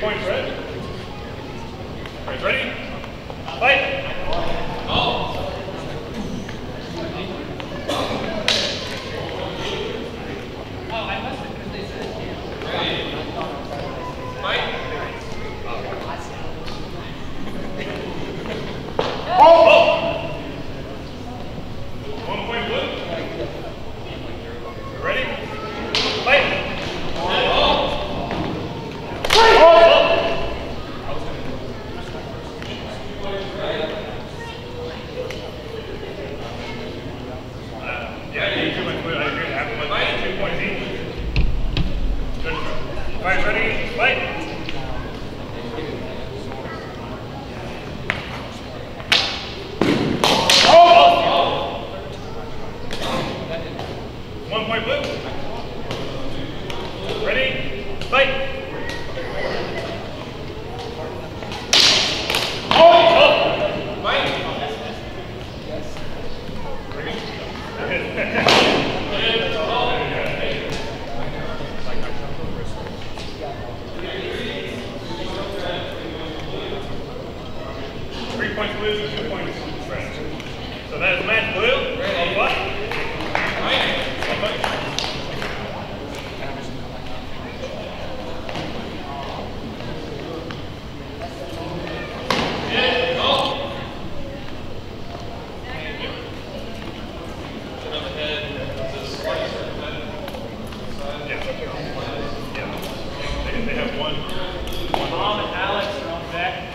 points red. Guys ready? Fight. Oh! One point blue. Ready? Fight. Oh! Uh, Yeah, I need too much blue. I agree. Half of my two points each. Good. Fight ready? Fight. points blue, two points red. So that is Matt blue. Yeah. They have one. Mom and Alex are on deck.